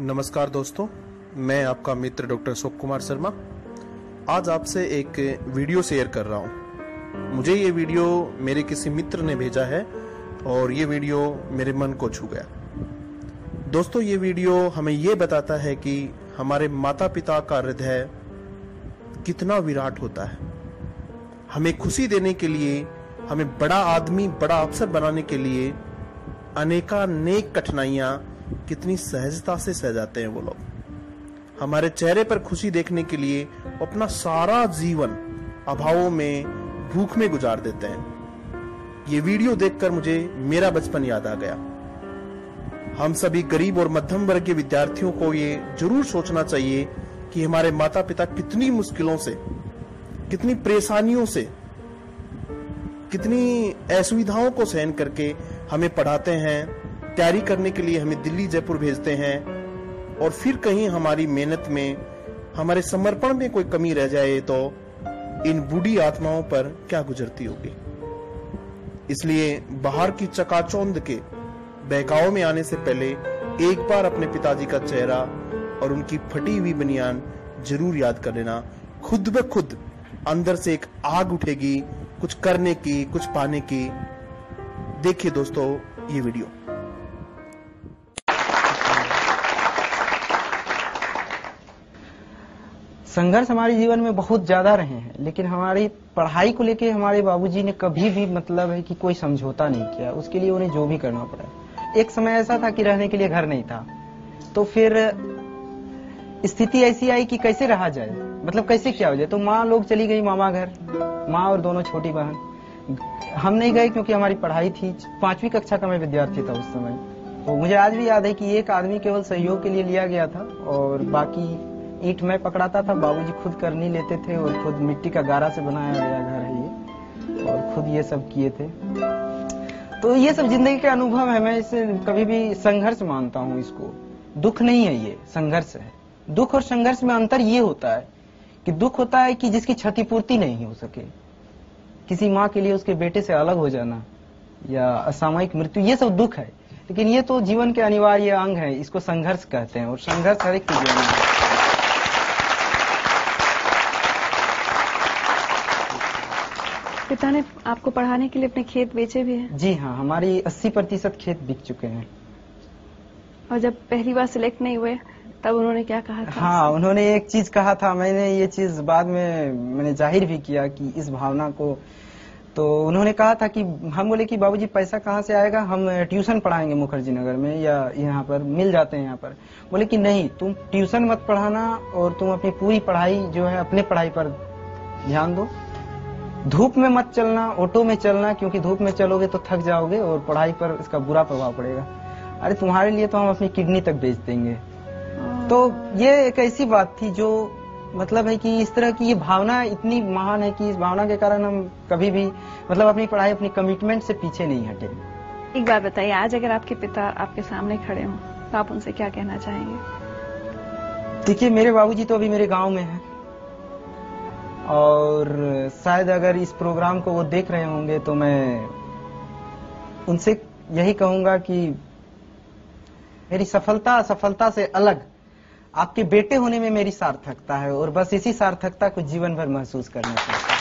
नमस्कार दोस्तों, मैं आपका मित्र डॉक्टर अशोक कुमार शर्मा। आज आपसे एक वीडियो शेयर कर रहा हूँ। मुझे ये वीडियो मेरे किसी मित्र ने भेजा है और ये वीडियो मेरे मन को छू गया। दोस्तों, ये वीडियो हमें ये बताता है कि हमारे माता पिता का हृदय कितना विराट होता है। हमें खुशी देने के लिए, हमें बड़ा आदमी, बड़ा अफसर बनाने के लिए अनेकानेक कठिनाइयाँ कितनी सहजता से सह जाते हैं वो लोग। हमारे चेहरे पर खुशी देखने के लिए अपना सारा जीवन अभावों में, भूख में गुजार देते हैं। ये वीडियो देखकर मुझे मेरा बचपन याद आ गया। हम सभी गरीब और मध्यम वर्ग के विद्यार्थियों को ये ज़रूर सोचना चाहिए कि हमारे माता पिता कितनी मुश्किलों से, कितनी परेशानियों से, कितनी असुविधाओं को सहन करके हमें पढ़ाते हैं तैयारी करने के लिए हमें दिल्ली, जयपुर भेजते हैं और फिर कहीं हमारी मेहनत में, हमारे समर्पण में कोई कमी रह जाए तो इन बूढ़ी आत्माओं पर क्या गुजरती होगी? इसलिए बाहर की चकाचौंध के बहकाव में आने से पहले एक बार अपने पिताजी का चेहरा और उनकी फटी हुई बनियान ज़रूर याद कर लेना। खुद ब खुद अंदर से एक आग उठेगी, कुछ करने की, कुछ पाने की। देखिए दोस्तों, ये वीडियो। संघर्ष हमारे जीवन में बहुत ज़्यादा रहे हैं, लेकिन हमारी पढ़ाई को लेके हमारे बाबूजी ने कभी भी मतलब है कि कोई समझौता नहीं किया। उसके लिए उन्हें जो भी करना पड़ा। एक समय ऐसा था कि रहने के लिए घर नहीं था। तो फिर स्थिति ऐसी आई कि कैसे रहा जाए? मतलब कैसे क्या हो जाए? तो माँ लोग चली गई मामा घर। माँ और दोनों छोटी बहन। हम नहीं गए क्योंकि हमारी पढ़ाई थी। पांचवी कक्षा का मैं विद्यार्थी था उस समय। तो मुझे आज भी याद है कि एक आदमी केवल सहयोग के लिए लिया गया था और बाकी ईट मैं पकड़ाता था, बाबूजी खुद कर नहीं लेते थे और खुद मिट्टी का गारा से बनाया गया घर है ये, और खुद ये सब किए थे। तो ये सब ज़िंदगी के अनुभव है, मैं इसे कभी भी संघर्ष मानता हूँ इसको। दुख नहीं है ये, संघर्ष है। दुख और संघर्ष में अंतर ये होता है कि दुख होता है कि जिसकी क्षतिपूर्ति नहीं हो सके। किसी माँ के लिए उसके बेटे से अलग हो जाना या असामयिक मृत्यु, ये सब दुख है। लेकिन ये तो जीवन के अनिवार्य अंग है, इसको संघर्ष कहते हैं। और संघर्ष हर एक जीवन में पिता ने आपको पढ़ाने के लिए अपने खेत बेचे भी हैं? जी हाँ हमारी 80 प्रतिशत खेत बिक चुके हैं। और जब पहली बार सिलेक्ट नहीं हुए तब उन्होंने क्या कहा था? हाँ उन्होंने एक चीज़ कहा था मैंने ये चीज़ बाद में मैंने ज़ाहिर भी किया कि इस भावना को। तो उन्होंने कहा था कि हम बोले कि बाबूजी पैसा कहाँ से आएगा? हम ट्यूशन पढ़ाएँगे मुखर्जी नगर में या यहाँ पर मिल जाते हैं यहाँ पर। बोले कि नहीं तुम ट्यूशन मत पढ़ाना और तुम अपनी पूरी पढ़ाई जो है अपने पढ़ाई पर ध्यान दो। धूप में मत चलना ऑटो में चलना क्योंकि धूप में चलोगे तो थक जाओगे और पढ़ाई पर इसका बुरा प्रभाव पड़ेगा। अरे तुम्हारे लिए तो हम अपनी किडनी तक बेच देंगे। तो ये एक ऐसी बात थी जो मतलब है कि इस तरह की ये भावना इतनी महान है कि इस भावना के कारण हम कभी भी मतलब अपनी पढ़ाई अपनी कमिटमेंट से पीछे नहीं हटे। एक बात बताइए आज अगर आपके पिता आपके सामने खड़े हों तो आप उनसे क्या कहना चाहेंगे? देखिए मेरे बाबूजी तो अभी मेरे गाँव में हैं। और शायद अगर इस प्रोग्राम को वो देख रहे होंगे तो मैं उनसे यही कहूँगा कि मेरी सफलता असफलता से अलग आपके बेटे होने में मेरी सार्थकता है और बस इसी सार्थकता को जीवन भर महसूस करना चाहिए।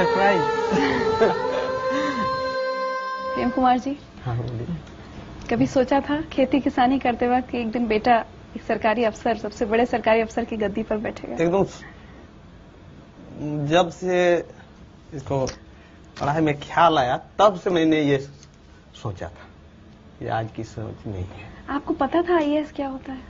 सरप्राइज़। प्रेम कुमार जी हाँ कभी सोचा था खेती किसानी करते वक्त कि एक दिन बेटा एक सरकारी अफसर सबसे बड़े सरकारी अफसर की गद्दी पर बैठेगा? एकदम जब से इसको पढ़ाई में ख्याल आया तब से मैंने ये सोचा था। ये आज की सोच नहीं है आपको पता था आईएएस क्या होता है?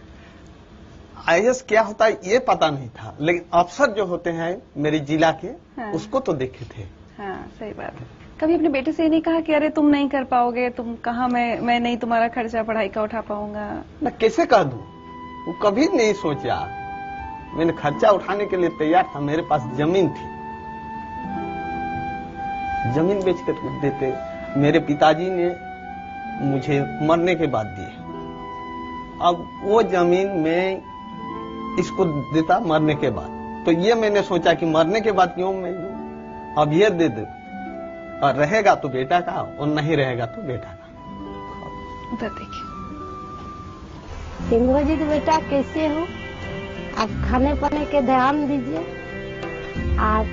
आईएएस क्या होता है ये पता नहीं था। लेकिन अफसर जो होते हैं मेरे जिला के हाँ। उसको तो देखे थे। हाँ सही बात है। कभी अपने बेटे से ये नहीं कहा कि अरे तुम नहीं कर पाओगे तुम कहा मैं मैं नहीं तुम्हारा खर्चा पढ़ाई का उठा पाऊँगा? मैं कैसे कह दूँ? वो कभी नहीं सोचा। मैंने खर्चा उठाने के लिए तैयार था। मेरे पास ज़मीन थी। ज़मीन बेच कर देते। मेरे पिताजी ने मुझे मरने के बाद दिए। अब वो ज़मीन में इसको देता मरने के बाद। तो ये मैंने सोचा कि मरने के बाद क्यों मैं दूँ? अब ये दे दे। और रहेगा तो बेटा का और नहीं रहेगा तो बेटा का। उधर देखिए। सिंगोजित बेटा कैसे हो? आप खाने पाने के ध्यान दीजिए। आप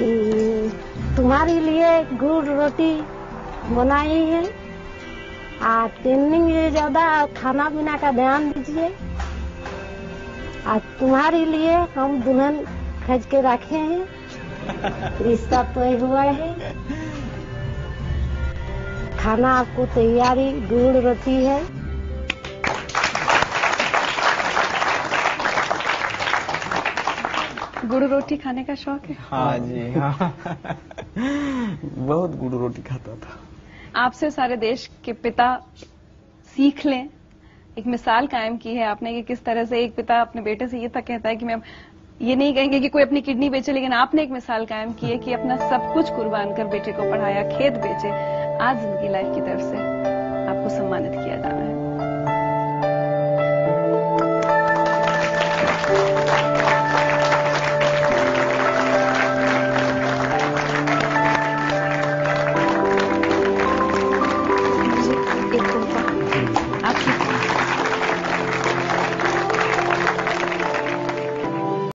हम्म, तुम्हारे लिए गुड़ रोटी बनाई है। दिन से ज़्यादा खाना पीना का ध्यान दीजिए। आज तुम्हारे लिए हम दुल्हन खज के रखे हैं। रिश्ता तय हुआ है। खाना आपको तैयारी गुड़ रोटी है। गुड़ रोटी खाने का शौक है? हाँ जी हाँ। बहुत गुड़ रोटी खाता था। आपसे सारे देश के पिता सीख लें। एक मिसाल कायम की है आपने कि किस तरह से एक पिता अपने बेटे से ये तक कहता है कि मैं ये नहीं कहेंगे कि कोई अपनी किडनी बेचे, लेकिन आपने एक मिसाल कायम की है कि अपना सब कुछ कुर्बान कर बेटे को पढ़ाया, खेत बेचे, आज ज़िंदगी लाइफ की तरफ़ से आपको सम्मानित किया जा रहा है।